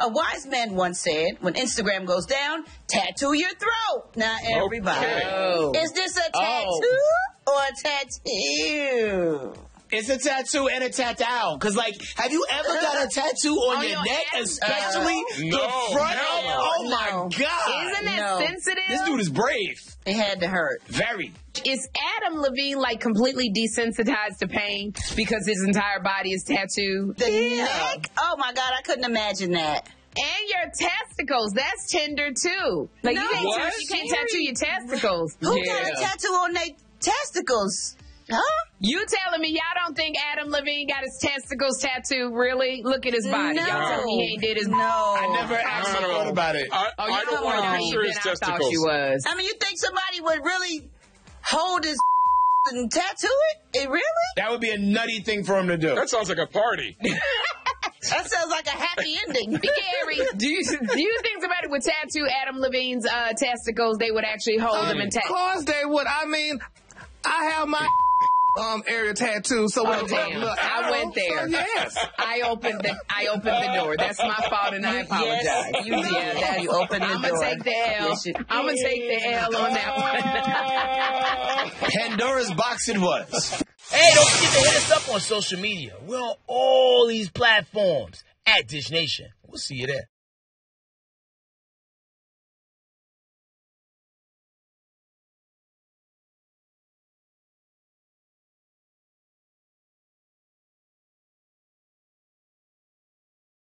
A wise man once said, when Instagram goes down, tattoo your throat. Now, everybody, Okay. Oh. is this a Oh. tattoo or a tattoo? It's a tattoo and a tattoo. Cause like, have you ever got a tattoo on On your your neck, ass? especially No. the front? hell of- no. Oh my No. god! Isn't that no. sensitive? This dude is brave. It had to hurt. Very. is Adam Levine like completely desensitized to pain because his entire body is tattooed? The neck? Oh my God, I couldn't imagine that. And your testicles, that's tender too. Like No. you can't, you can't tattoo your testicles. Who got a tattoo on their testicles? Huh? You telling me y'all don't think Adam Levine got his testicles tattooed? Really? Look at his body. Y'all telling me he ain't did his No. I never actually No, no, no. thought about it. I, Oh, you I don't want to than picture his than I testicles. was. I mean, you think somebody would really hold his and tattoo it? It really? That would be a nutty thing for him to do. That sounds like a party. That sounds like a happy ending. Gary, do you do you think somebody would tattoo Adam Levine's uh, testicles? They would actually hold them Of course they would. I mean, I have my um area tattoo, so when Oh, I damn. a I arrow, went there. so yes. I opened the I opened the door. That's my fault, and I apologize. Yes, you did. that You opened the I'm door. gonna take the L. Yes, you- I'm gonna take the L on that one. Pandora's box it was. Hey, don't forget to hit us up on social media. We're on all these platforms at Dish Nation. We'll see you there.